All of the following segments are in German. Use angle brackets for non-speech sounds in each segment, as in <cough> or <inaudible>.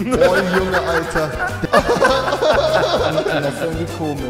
Oh, Junge, Alter. Das ist irgendwie komisch.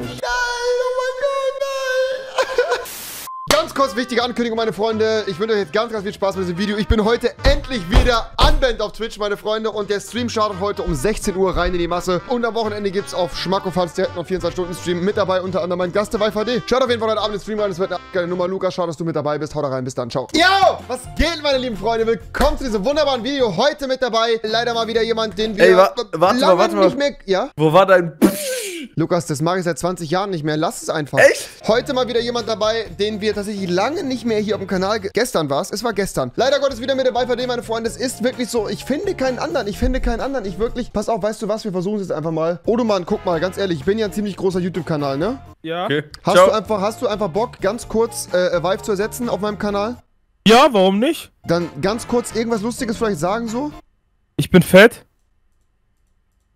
Wichtige Ankündigung, meine Freunde. Ich wünsche euch jetzt ganz, ganz viel Spaß mit diesem Video. Ich bin heute endlich wieder anband auf Twitch, meine Freunde. Und der Stream startet heute um 16 Uhr rein in die Masse. Und am Wochenende gibt es auf Schmackofans direkt noch 24-Stunden-Stream mit dabei. Unter anderem mein Gast, der VD. Schaut auf jeden Fall heute Abend den Stream rein. Es wird eine geile Nummer. Lukas, schau, dass du mit dabei bist. Haut da rein. Bis dann. Ciao. Yo! Was geht, meine lieben Freunde? Willkommen zu diesem wunderbaren Video. Heute mit dabei. Leider mal wieder jemand, den wir Ey, wa warte mal, warte mal. nicht mehr... Ja? Wo war dein... Lukas, das mache ich seit 20 Jahren nicht mehr. Lass es einfach. Echt? Heute mal wieder jemand dabei, den wir tatsächlich lange nicht mehr hier auf dem Kanal. ge- Gestern war es. Es war gestern. Leider Gottes wieder mit dabei, von dem, meine Freunde. Es ist wirklich so. Ich finde keinen anderen. Ich finde keinen anderen. Ich wirklich. Pass auf, weißt du was? Wir versuchen es jetzt einfach mal. Odoman, guck mal, ganz ehrlich. Ich bin ja ein ziemlich großer YouTube-Kanal, ne? Ja. Okay. Hast Ciao. du einfach, hast du einfach Bock, ganz kurz äh, äh, Vive zu ersetzen auf meinem Kanal? Ja, warum nicht? Dann ganz kurz irgendwas Lustiges vielleicht sagen so? Ich bin fett.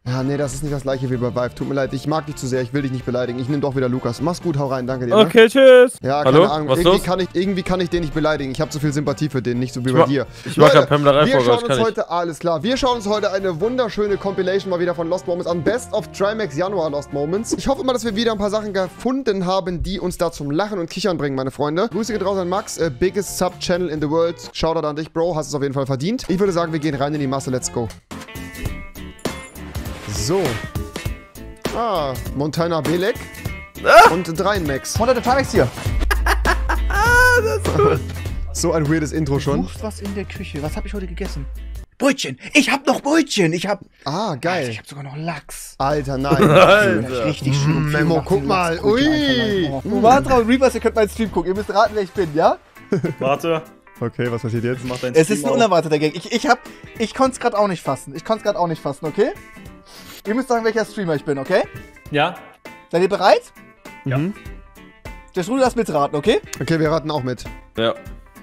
Ja, nee, das ist nicht das gleiche wie bei Vive. Tut mir leid, ich mag dich zu sehr. Ich will dich nicht beleidigen. Ich nehme doch wieder Lukas. Mach's gut, hau rein. Danke dir. Ne? Okay, tschüss. Ja, Hallo? keine Ahnung. Was irgendwie, los? kann ich, irgendwie kann ich den nicht beleidigen. Ich habe zu viel Sympathie für den, nicht so wie Ich bei dir. ich mag Leute, ja Pamela Wir Reifenberger, schauen uns kann ich. heute, alles klar, wir schauen uns heute eine wunderschöne Compilation mal wieder von Lost Moments an. Best of Trimax Januar Lost Moments. Ich hoffe mal, dass wir wieder ein paar Sachen gefunden haben, die uns da zum Lachen und Kichern bringen, meine Freunde. Grüße geht raus an Max, äh, biggest Sub-Channel in the world. Shoutout an dich, Bro, hast es auf jeden Fall verdient. Ich würde sagen, wir gehen rein in die Masse, let's go. So. Ah, Montana Belek. Und dreien Max. Monate Timex hier. <laughs> So ein weirdes Intro Du schon. suchst was in der Küche. Was habe ich heute gegessen? Brötchen. Ich hab noch Brötchen. Ich hab. Ah, Alter, geil. ich hab sogar noch Lachs. Alter, <laughs> nein. Alter. Richtig schön. Mm, Memo, guck mal. Ui. Warte drauf, Reapers, ihr könnt meinen Stream gucken. Ihr müsst raten, wer ich bin, ja? Warte. Okay, was passiert jetzt? Mach dein Es ist ein unerwarteter Gag. Ich, ich hab. Ich konnte es gerade auch nicht fassen. Ich konnte es gerade auch nicht fassen, okay? Ihr müsst sagen, welcher Streamer ich bin, okay? Ja. Seid ihr bereit? Ja. Mhm. Der Strudel das mitraten, okay? Okay, wir raten auch mit. Ja.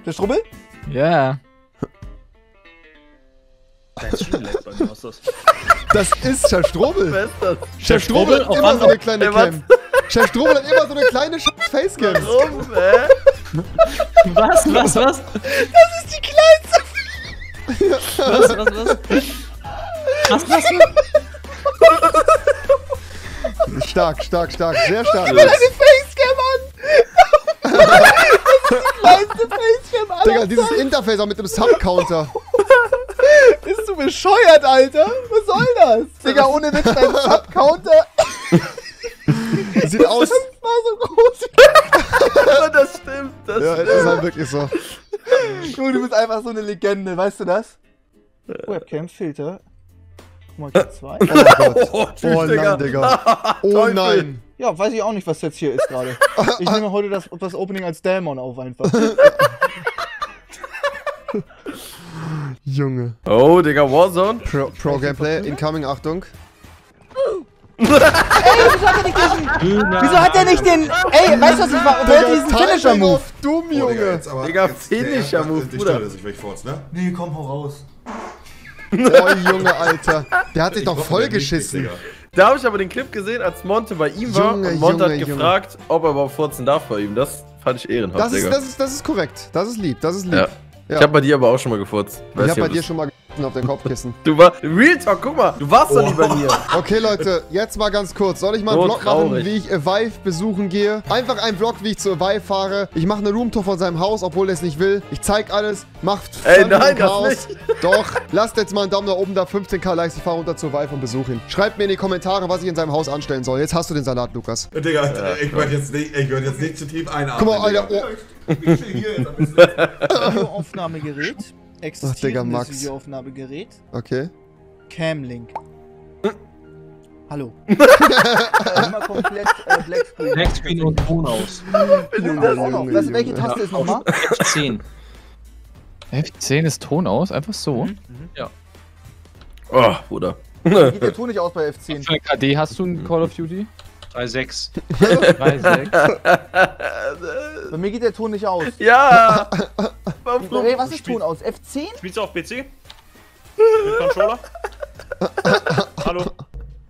Der Strubbel? Ja. Was ist das? Das ist Chef Strobel. Wer ist das? Chef Strobel hat Strobel immer so eine kleine Ey, was? Cam. Chef Strobel hat immer so eine kleine Facecam. Warum, hä? Was, was, was? Das ist die kleinste. Was, was, was? Was, was? Stark, stark, stark. Sehr stark. Eine Facecam an! das ist die kleinste Facecam aller Digga, dieses Interface auch mit dem Sub-Counter. Bist du bescheuert, Alter? Was soll das? Digga, ohne Witz, dein <laughs> Sub-Counter Das sieht aus. war so groß. das stimmt. Das Ja, stimmt. das ist halt wirklich so. Junge, du bist einfach so eine Legende, weißt du das? Webcam-Filter. Hier zwei. Oh Gott. <laughs> Oh, tschüss, Oh nein, Digga. <laughs> Oh Teufel. nein. Ja, weiß ich auch nicht, was jetzt hier ist gerade. Ich nehme heute das, das Opening als Dämon auf einfach. <laughs> Junge. Oh, Digga, Warzone. Pro, Pro Gameplay, incoming, Achtung. Wieso hat er nicht den. Ey, weißt du was, ich war, wollte diesen Timing Finisher-Move. Dumm, Oh, Digga, Junge. aber, Digga, jetzt- Finisher der- Move, Ich Bruder. ich furz, ne? Nee, komm, hau raus. Oh, Junge, Alter. Der hat sich doch voll geschissen. Da habe ich aber den Clip gesehen, als Monte bei ihm war Junge, und Monte Junge, hat Junge. gefragt, ob er überhaupt furzen darf bei ihm. Das fand ich ehrenhaft, Das ist, das, ist, das ist korrekt. Das ist lieb. Das ist lieb. ja. Ja. Ich habe bei dir aber auch schon mal gefurzt. Ich Weiß hab nicht, bei dir schon mal gegessen auf dein Kopfkissen. Du war Real Talk, guck mal, du warst doch nie bei mir. Okay, Leute, jetzt mal ganz kurz. Soll ich mal einen So Vlog machen, wie ich Vive besuchen gehe? Einfach ein Vlog, wie ich zu Vive fahre. Ich mache eine Roomtour von seinem Haus, obwohl er es nicht will. Ich zeig alles, mach Ey, nein, das nicht. <laughs> Doch, lasst jetzt mal einen Daumen nach oben da, 15k Likes. Ich fahre runter zu Vive und besuche ihn. Schreibt mir in die Kommentare, was ich in seinem Haus anstellen soll. Jetzt hast du den Salat, Lukas. Digga, ich werde jetzt, nicht- ich werd jetzt nicht zu tief einatmen. Guck mal, Alter, oh. Ich stehe hier jetzt <laughs> <laughs> ein bisschen. Videoaufnahmegerät. Digga, Existierendes Max. Videoaufnahmegerät. Okay. Camlink. Hallo. <laughs> Immer komplett äh, Blackscreen. Blackscreen und Ton aus. Was, welche Junge. Taste ist nochmal? F10. F10 ist Ton aus? Einfach so? Oh, Bruder. Geht der Ton nicht aus bei F10. Für KD hast du ein Call of Duty? 3,6. 3.6. Bei mir geht der Ton nicht aus. Ja! Warum? Was ist Ton aus? F10? Spielst du auf PC? Mit Controller? Hallo?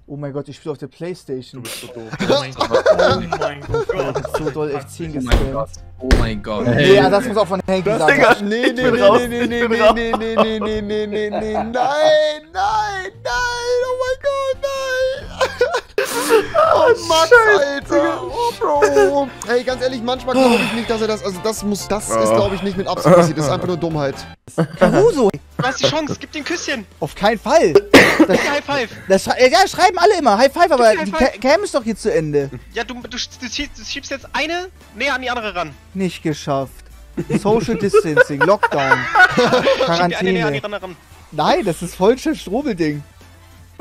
Oh mein Gott, ich spiele auf der Playstation. bist so doof. Oh mein Gott. Oh mein Gott. Ich hab so doll F10 Oh mein gespammt. Gott. Oh mein Gott. Nee, ja, das muss auch von Hanky Das sein. Digga. Nee, nee, nee, nee, nee, nee, nee, nee, nee, nee, nee, nee, nein, nein, nein, oh mein Gott, nein. Oh, Max, Alter. Oh, Bro. Hey, ganz ehrlich, manchmal glaube ich nicht, dass er das, also das muss, das ist, Oh. glaube ich, nicht mit Absicht passiert, das ist einfach nur Dummheit. Caruso! Du hast die Chance, gib den Küsschen. Auf keinen Fall! Das, High Five. das, ja, schreiben alle immer. High Five, aber High die Five. Ca- Cam ist doch hier zu Ende. Ja, du, du, du, schiebst, du schiebst jetzt eine näher an die andere ran. Nicht geschafft. Social Distancing, Lockdown, <laughs> Schieb die eine näher an die Quarantäne. andere ran. Nein, das ist voll schön Strubelding.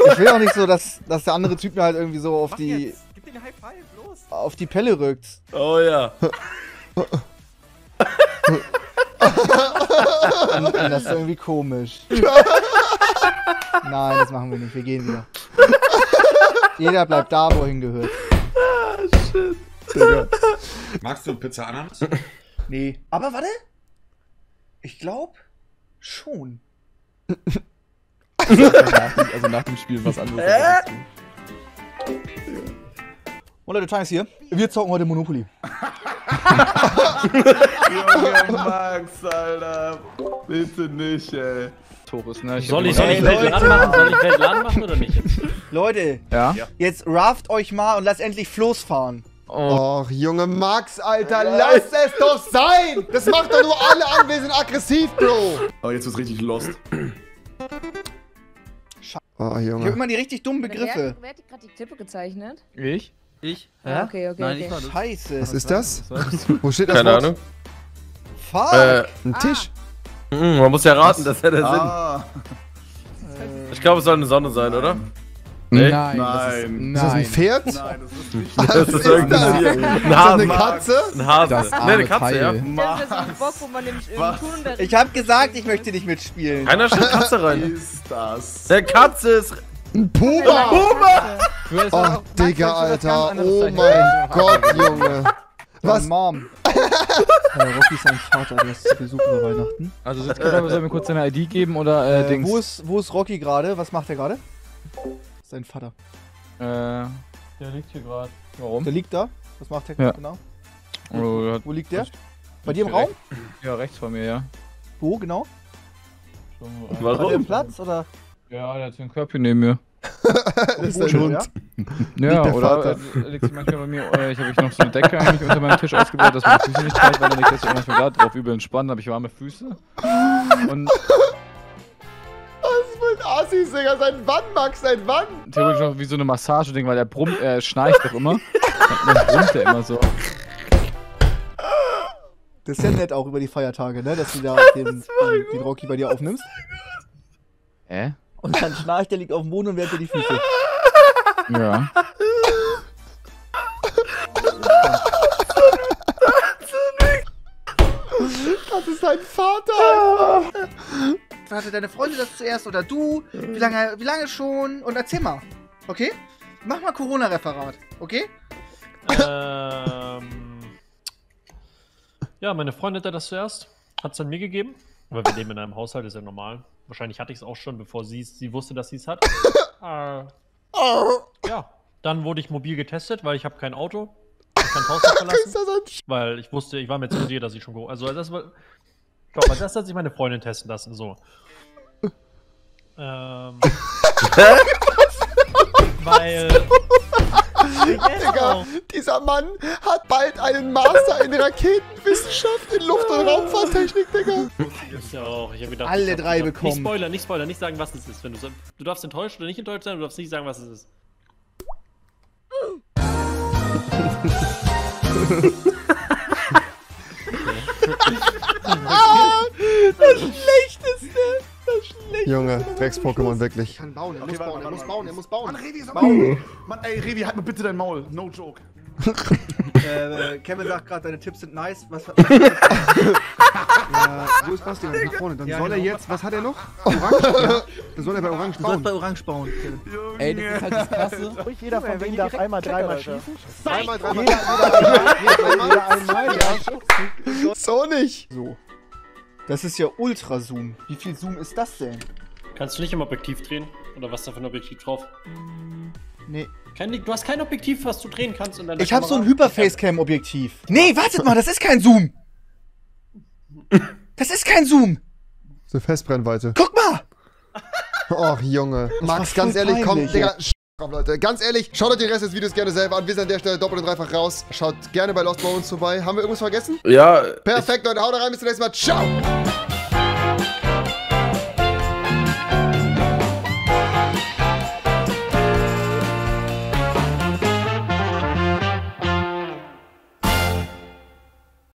Ich will auch nicht so, dass, dass der andere Typ mir halt irgendwie so auf die, Gib den High Five, los. auf die Pelle rückt. Oh ja. Das ist irgendwie komisch. Nein, das machen wir nicht. Wir gehen wieder. Jeder bleibt da, wo er hingehört. Magst du Pizza Ananas? Nee. Aber warte. Ich glaube schon. <laughs> Also nach dem Spiel was anderes. Und Leute, Time ist hier. Wir zocken heute Monopoly. Junge Max, Alter. Bitte nicht, ey. Torres, ne? Soll ich, soll ich Leute. Weltladen machen? Soll ich Weltladen machen oder nicht? Leute, Ja? jetzt raft euch mal und lasst endlich Floß fahren. Oh. Och, Junge Max, Alter, lass es doch sein! Das macht doch nur alle Anwesenden aggressiv, Bro! Aber jetzt wird's richtig lost. Oh, Ich habe Junge. immer die richtig dummen Begriffe. Wer, wer hat gerade die Tippe gezeichnet? Ich? Ich? Ah, okay, okay, Nein, okay. ich war das. Scheiße. Was ist das? <laughs> Wo steht das Keine Wort? Ahnung. Fuck. Äh, Ein Tisch. mm, man muss ja raten, das ist ja der Ah, Sinn. Ich glaube, es soll eine Sonne sein, oder? Nee? Nein. Das ist, Nein. Ist das ein nein. Pferd? nein, das ist nicht. Was Das ist irgendwie das? ein Tier. Ist Ein das Hase. eine Katze? Ein Hase. Das Nee, eine Katze, ja. Teil. Das ist so ein Bock, wo man im, im Turnunterricht... Ich habe gesagt, ich möchte nicht mitspielen. Keiner <laughs> schreibt Katze rein. Ist das? Der Katze ist. Ein Puma! Früher ist Oh, Digga, das Alter. Oh mein Gott, Junge. Was? Was? Mom. <laughs> äh, Rocky ist sein Vater, der ist zu Besuch über Weihnachten. Also jetzt können wir, sollen wir kurz seine ID geben oder äh, Äh, Dings? wo, ist, wo ist Rocky gerade? Was macht er gerade? Sein Vater. äh, der liegt hier gerade. Warum? Der liegt da. Was macht er Ja. genau? Oh, der hat- Wo liegt der? Bei dir im Raum? Ja, rechts von mir, ja. Wo genau? So, Bei dir im Warum? Platz oder? Ja, der hat so ein Körbchen neben mir. <laughs> Das ist ein Hund. ja? Ja, der oder Vater. äh, liegt sie manchmal bei mir. Äh, ich habe ich noch so eine Decke eigentlich unter meinem Tisch ausgebaut, dass meine Füße nicht kalt werden. Dann liegt das mir da drauf, übel entspannt, habe ich warme Füße. Und Assis, Digga. Seit wann, Max? Seit wann? theoretisch noch wie so eine Massage-Ding, weil er brummt, er schnarcht doch immer. Dann brummt er immer so. Das ist ja nett auch über die Feiertage, ne? Dass du da den, den, den Rocky bei dir aufnimmst. Hä? Und dann schnarcht der liegt auf dem Boden und wehrt dir die Füße. Ja. Das ist dein Vater. <laughs> Hatte deine Freundin das zuerst oder du? Wie lange, wie lange schon? Und erzähl mal. Okay? Mach mal Corona-Referat, okay? ähm, ja, meine Freundin hatte das zuerst. Hat es dann mir gegeben. Weil wir leben in einem Haushalt, ist ja normal. Wahrscheinlich hatte ich es auch schon, bevor sie sie wusste, dass sie es hat. <laughs> äh, ja, dann wurde ich mobil getestet, weil ich habe kein Auto. Ich kann <laughs> das Haus nicht verlassen. Weil ich wusste, ich war mir zu sicher, dass ich schon. Also das war. Glaube, als erstes hat sich meine Freundin testen lassen. So. Ähm. weil. Digga, dieser Mann hat bald einen Master in Raketenwissenschaft, in Luft- und Raumfahrttechnik, Digga. Auch. Ich hab gedacht, Alle ich hab drei gedacht, bekommen. Nicht spoilern, nicht spoilern, nicht sagen, was es ist. Wenn du, du darfst enttäuscht oder nicht enttäuscht sein, du darfst nicht sagen, was es ist. <laughs> Junge, Drecks-Pokémon, wirklich. kann bauen, er Okay, warte, warte, warte. bauen, er muss bauen. Mann, Revi, sag mal. Mann, ey, Revi, halt mal bitte dein Maul. No joke. Äh, Kevin sagt gerade, deine Tipps sind nice. Was ja, wo ist Basti? Nach vorne. Dann Ja, soll er genau. jetzt, was hat er noch? Orange? ja. Dann soll er bei Orange bauen. bei Orange bauen, Kevin. Ey, das ist halt das Krasse. Jeder von denen darf einmal dreimal schießen. Dreimal, dreimal. Jeder einmal, ja. So nicht. So. Das ist ja Ultra-Zoom. Wie viel Zoom ist das denn? Kannst du nicht im Objektiv drehen? Oder was da für ein Objektiv drauf? Nee. Kein, du hast kein Objektiv, was du drehen kannst. In deiner Ich habe so ein. Hyper-Facecam-Objektiv. Nee, wartet mal, das ist kein Zoom. <laughs> Das ist kein Zoom. So Festbrennweite. Guck mal. Och, Junge. Max, ganz ehrlich, komm, Digga. Drauf, Leute. Ganz ehrlich, schaut euch den Rest des Videos gerne selber an. Wir sind an der Stelle doppelt und dreifach raus. Schaut gerne bei Lost Bones vorbei. Haben wir irgendwas vergessen? Ja, Perfekt, Leute. Haut rein. Bis zum nächsten Mal. Ciao.